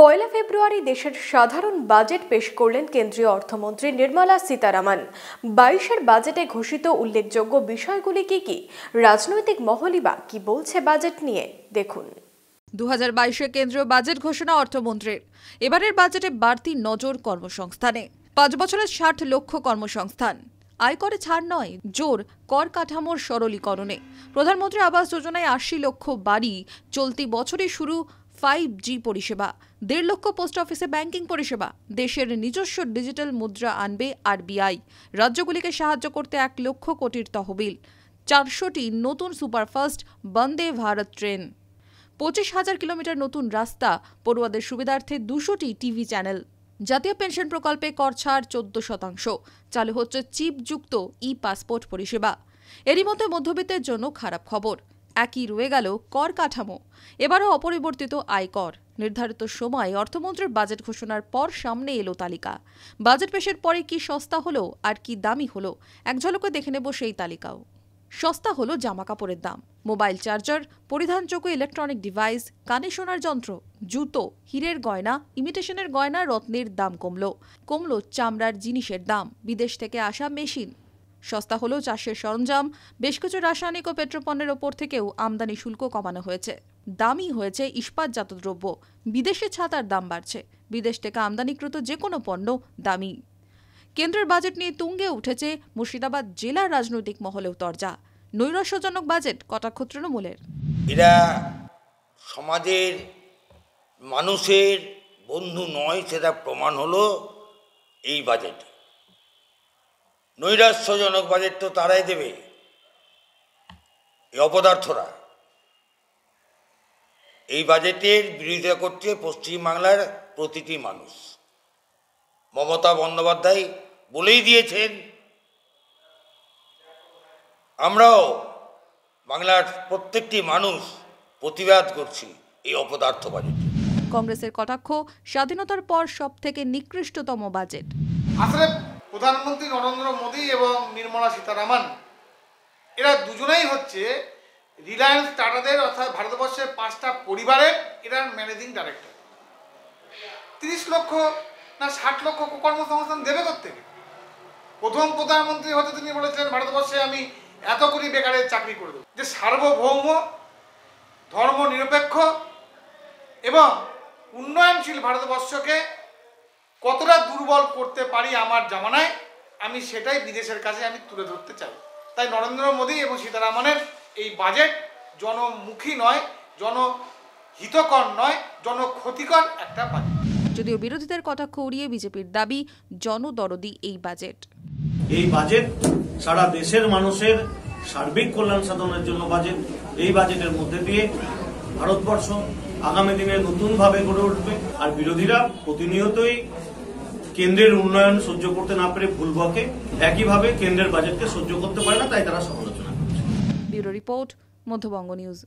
পয়লা ফেব্রুয়ারি দেশের সাধারণ বাজেট পেশ করলেন কেন্দ্রীয় অর্থমন্ত্রী নির্মলা সীতারামন। বাইশের বাজেটে ঘোষিত উল্লেখযোগ্য বিষয়গুলি কি কি? রাজনৈতিক মহলই বা কি বলছে বাজেট নিয়ে? দেখুন। দু হাজার কেন্দ্রীয় বাজেট ঘোষণা অর্থমন্ত্রীর। এবারের বাজেটে বাড়তি নজর কর্মসংস্থানে। পাঁচ বছরে ষাট লক্ষ কর্মসংস্থান। আয়করে ছাড় নয়, জোর কর কাঠামোর সরলীকরণে। প্রধানমন্ত্রী আবাস যোজনায় আশি লক্ষ বাড়ি চলতি বছরে শুরু ফাইভ জি পরিষেবা, দেড় লক্ষ পোস্ট অফিসে ব্যাংকিং পরিষেবা, দেশের নিজস্ব ডিজিটাল মুদ্রা আনবে আরবিআই রাজ্যগুলিকে সাহায্য করতে এক লক্ষ কোটির তহবিল, চারশোটি নতুন সুপারফাস্ট বন্দে ভারত ট্রেন, পঁচিশ হাজার কিলোমিটার নতুন রাস্তা, পড়ুয়াদের সুবিধার্থে দুশোটি টিভি চ্যানেল জাতীয় পেনশন প্রকল্পে কর ছাড় চোদ্দ শতাংশ, চালু হচ্ছে চিপযুক্ত ই পাসপোর্ট পরিষেবা। এরই মধ্যে মধ্যবিত্তের জন্য খারাপ খবর। একই রয়ে গেল কর কাঠামো। এবারও অপরিবর্তিত আয়কর। নির্ধারিত সময় অর্থমন্ত্রীর বাজেট ঘোষণার পর সামনে এলো তালিকা। বাজেট পেশের পরে কি সস্তা হলো আর কি দামি হলো, এক ঝলকে দেখে নেব সেই তালিকাও। সস্তা হলো জামা কাপড়ের দাম। মোবাইল চার্জার, পরিধানযোগ্য ইলেকট্রনিক ডিভাইস, কানে শোনার যন্ত্র, জুতো, হীরের গয়না, ইমিটেশনের গয়না, রত্নের দাম কমলো। কমলো চামড়ার জিনিসের দাম। বিদেশ থেকে আসা মেশিন। সস্তা হলো চাষের সরঞ্জাম, বেশ কিছু রাসায়নিক ও পেট্রোপণ্যের ওপর থেকেও আমদানি শুল্ক কমানো হয়েছে। দামি হয়েছে ইস্পাতজাত দ্রব্য। বিদেশে ছাতার দাম বাড়ছে। বিদেশ থেকে আমদানিকৃত যে কোনো পণ্য দামি। কেন্দ্রের বাজেট নিয়ে তুঙ্গে উঠেছে মুর্শিদাবাদ জেলার রাজনৈতিক মহলেও তরজা। নৈরাশ্যজনক বাজেট কটাক্ষ তৃণমূলের। এরা সমাজের মানুষের বন্ধু নয়, সেটা প্রমাণ হলো এই বাজেট। নৈরাশ্যজনক বাজেট তো তারাই দেবে। এই অপদার্থরা। এই বাজেটের বিরোধিতা করছে পশ্চিমবাংলার প্রতিটি মানুষ। মমতা বন্দ্যোপাধ্যায় বলেই দিয়েছেন আমরাও বাংলার প্রত্যেকটি মানুষ প্রতিবাদ করছি এই অপদার্থ বাজেট। কংগ্রেসের কটাক্ষ স্বাধীনতার পর সব থেকে নিকৃষ্টতম বাজেট। আসলে প্রধানমন্ত্রী নরেন্দ্র মোদী এবং নির্মলা সীতারামন, এরা দুজনেই হচ্ছে রিলায়েন্স টাটাদের অর্থাৎ ভারতবর্ষের পাঁচটা পরিবারের এরা ম্যানেজিং ডাইরেক্টর। তিরিশ লক্ষ না ষাট লক্ষ কর্মসংস্থান দেবে থেকে প্রথম প্রধানমন্ত্রী হতে তিনি বলেছিলেন, ভারতবর্ষে আমি এত কোটি বেকারের চাকরি করে দেবো। যে সার্বভৌম ধর্ম নিরপেক্ষ এবং উন্নয়নশীল ভারতবর্ষকে কতটা দুর্বল করতে পারি আমার জামানায় আমি সেটাই বিদেশের কাছে আমি তুলে ধরতে চাই। তাই নরেন্দ্র মোদী এবং সীতারামনের এই বাজেট জনমুখী নয় জনহিতকর নয় জনক্ষতিকর একটা বাজেট। যদিও বিরোধীদের কটাক্ষ উড়িয়ে বিজেপির দাবি জনদরদি এই বাজেট। এই বাজেট সারা দেশের মানুষের সার্বিক কল্যাণ সাধনের জন্য বাজেট। এই বাজেটের মধ্যে দিয়ে ভারতবর্ষ আগামী দিনে নতুনভাবে গড়ে উঠবে। আর বিরোধীরা প্রতিনিয়তই কেন্দ্রের উন্নয়ন সহ্য করতে না পেরে ভুল বকে, একইভাবে কেন্দ্রের বাজেটকে সহ্য করতে পারে না, তাই তারা সমালোচনা করছে। Bureau report, Madhyabanga news.